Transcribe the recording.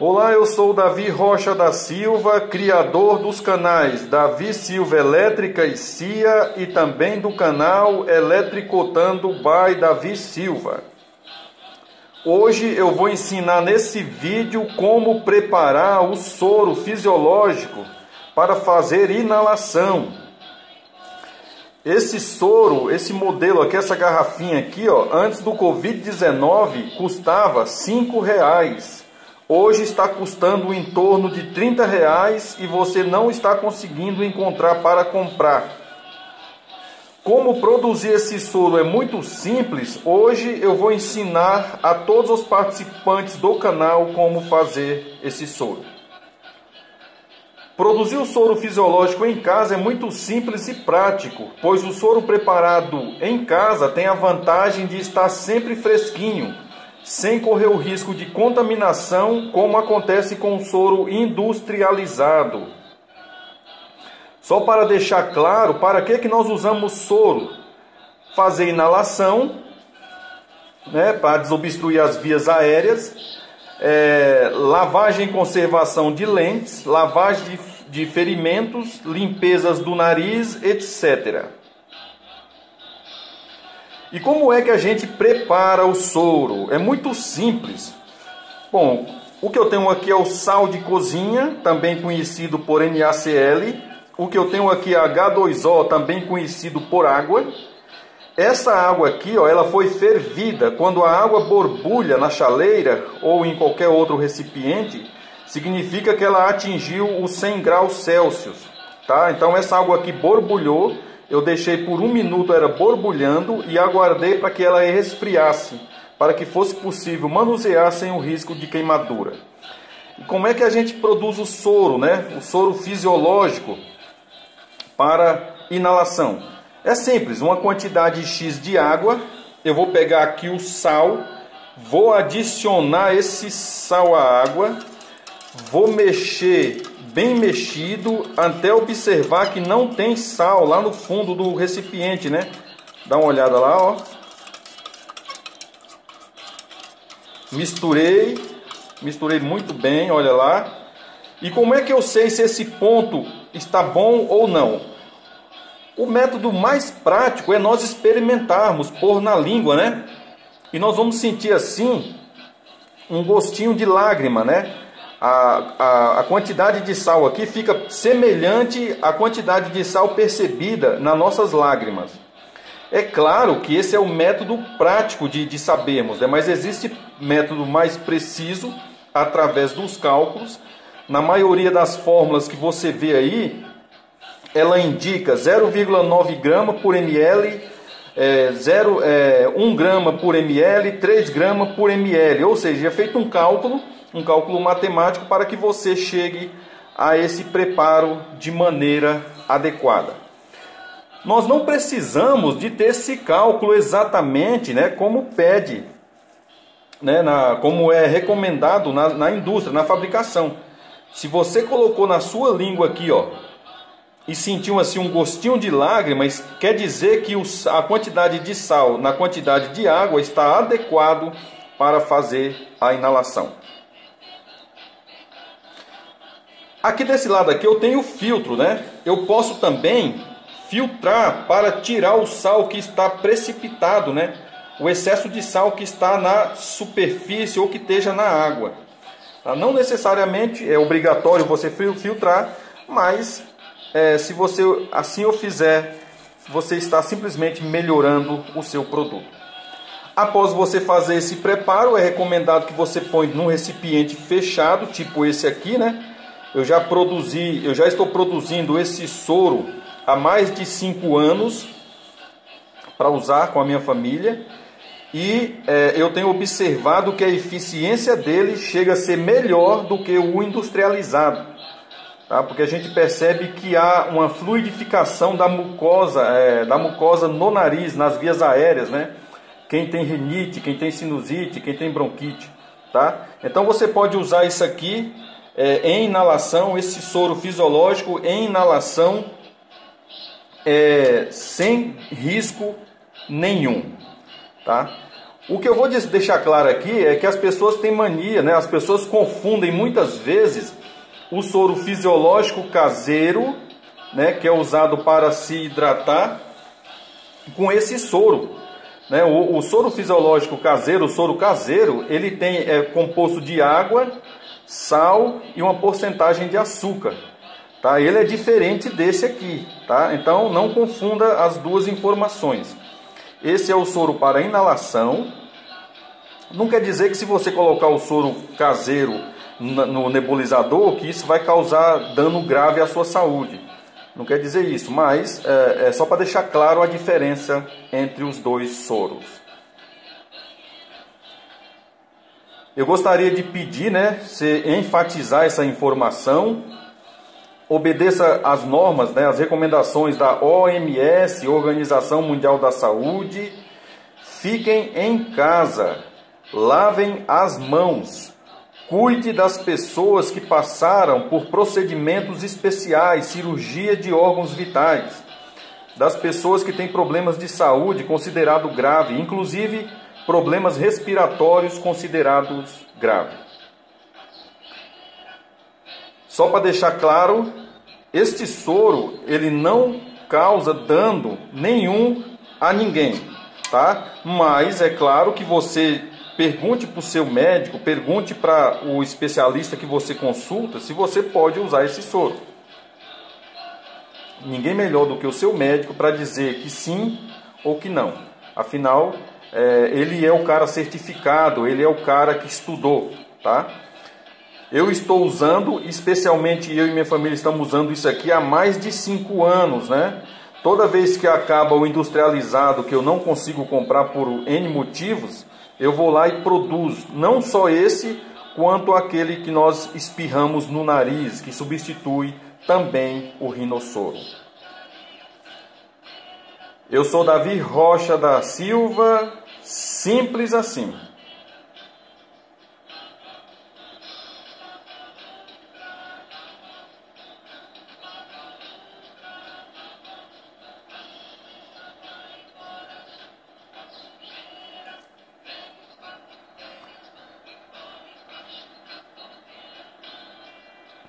Olá, eu sou Davi Rocha da Silva, criador dos canais Davi Silva Elétrica e Cia e também do canal Eletricotando by Davi Silva. Hoje eu vou ensinar nesse vídeo como preparar o soro fisiológico para fazer inalação. Esse soro, esse modelo aqui, essa garrafinha aqui, ó, antes do Covid-19 custava cinco reais. Hoje está custando em torno de 30 reais e você não está conseguindo encontrar para comprar. Como produzir esse soro é muito simples, hoje eu vou ensinar a todos os participantes do canal como fazer esse soro. Produzir o soro fisiológico em casa é muito simples e prático, pois o soro preparado em casa tem a vantagem de estar sempre fresquinho sem correr o risco de contaminação, como acontece com o soro industrializado. Só para deixar claro, para que, que nós usamos soro? Fazer inalação, né, para desobstruir as vias aéreas, é, lavagem e conservação de lentes, lavagem de, de ferimentos, limpezas do nariz, etc. E como é que a gente prepara o soro? É muito simples. Bom, o que eu tenho aqui é o sal de cozinha, também conhecido por NaCl. O que eu tenho aqui é H2O, também conhecido por água. Essa água aqui, ó, ela foi fervida. Quando a água borbulha na chaleira ou em qualquer outro recipiente, significa que ela atingiu os 100 graus Celsius. Tá? Então essa água aqui borbulhou eu deixei por um minuto era borbulhando e aguardei para que ela resfriasse, para que fosse possível manusear sem o risco de queimadura. E como é que a gente produz o soro, né? O soro fisiológico para inalação. É simples, uma quantidade X de água, eu vou pegar aqui o sal, vou adicionar esse sal à água, vou mexer bem mexido até observar que não tem sal lá no fundo do recipiente, né? Dá uma olhada lá, ó. Misturei, misturei muito bem, olha lá. E como é que eu sei se esse ponto está bom ou não? O método mais prático é nós experimentarmos, pôr na língua, né? E nós vamos sentir assim um gostinho de lágrima, né? A, a, a, quantidade de sal aqui fica semelhante à quantidade de sal percebida nas nossas lágrimas. É claro que esse é o método prático de, de sabermos, né? mas existe método mais preciso através dos cálculos. Na maioria das fórmulas que você vê aí, ela indica 0,9 grama por ml, é, 0, é, 1 grama por ml, 3 gramas por ml, ou seja, é feito um cálculo um cálculo matemático para que você chegue a esse preparo de maneira adequada. Nós não precisamos de ter esse cálculo exatamente né, como pede, né, na, como é recomendado na, na indústria, na fabricação. Se você colocou na sua língua aqui, ó, e sentiu assim um gostinho de lágrimas, quer dizer que a quantidade de sal na quantidade de água está adequado para fazer a inalação. Aqui desse lado aqui eu tenho filtro, né? Eu posso também filtrar para tirar o sal que está precipitado, né? O excesso de sal que está na superfície ou que esteja na água. Tá? Não necessariamente é obrigatório você filtrar, mas é, se você assim o fizer, você está simplesmente melhorando o seu produto. Após você fazer esse preparo, é recomendado que você ponha num recipiente fechado, tipo esse aqui, né? Eu já produzi, eu já estou produzindo esse soro há mais de cinco anos para usar com a minha família e é, eu tenho observado que a eficiência dele chega a ser melhor do que o industrializado, tá? Porque a gente percebe que há uma fluidificação da mucosa, é, da mucosa no nariz, nas vias aéreas, né? Quem tem rinite, quem tem sinusite, quem tem bronquite, tá? Então você pode usar isso aqui é, em inalação, esse soro fisiológico em inalação é, sem risco nenhum. Tá? O que eu vou deixar claro aqui é que as pessoas têm mania, né? As pessoas confundem muitas vezes o soro fisiológico caseiro, né, que é usado para se hidratar, com esse soro. Né? O, o soro fisiológico caseiro, o soro caseiro, ele tem é composto de água, sal e uma porcentagem de açúcar. Tá? Ele é diferente desse aqui, tá? Então não confunda as duas informações. Esse é o soro para inalação. Não quer dizer que se você colocar o soro caseiro no nebulizador, que isso vai causar dano grave à sua saúde. Não quer dizer isso, mas é, é só para deixar claro a diferença entre os dois soros. Eu gostaria de pedir, né, se enfatizar essa informação, obedeça às normas, né, as recomendações da OMS, Organização Mundial da Saúde. Fiquem em casa, lavem as mãos, Cuide das pessoas que passaram por procedimentos especiais, cirurgia de órgãos vitais, das pessoas que têm problemas de saúde considerado grave, inclusive problemas respiratórios considerados graves. Só para deixar claro, este soro ele não causa dano nenhum a ninguém, tá? Mas é claro que você Pergunte para o seu médico, pergunte para o especialista que você consulta se você pode usar esse soro. Ninguém melhor do que o seu médico para dizer que sim ou que não. Afinal, é, ele é o cara certificado, ele é o cara que estudou, tá? Eu estou usando, especialmente eu e minha família estamos usando isso aqui há mais de cinco anos, né? Toda vez que acaba o industrializado que eu não consigo comprar por N motivos, eu vou lá e produzo não só esse, quanto aquele que nós espirramos no nariz, que substitui também o rinossoro. Eu sou Davi Rocha da Silva, simples assim.